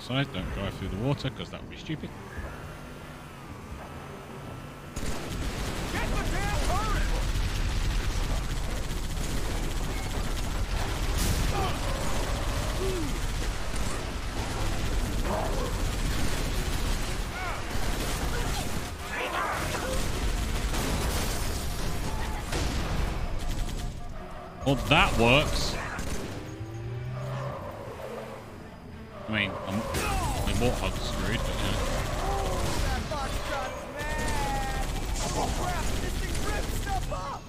side. Don't drive through the water because that would be stupid. Well, that works. I mean, I'm, mean, Warthog's screwed, but yeah. That box mad! Oh crap, this thing stuff up!